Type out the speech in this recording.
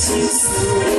Jesus.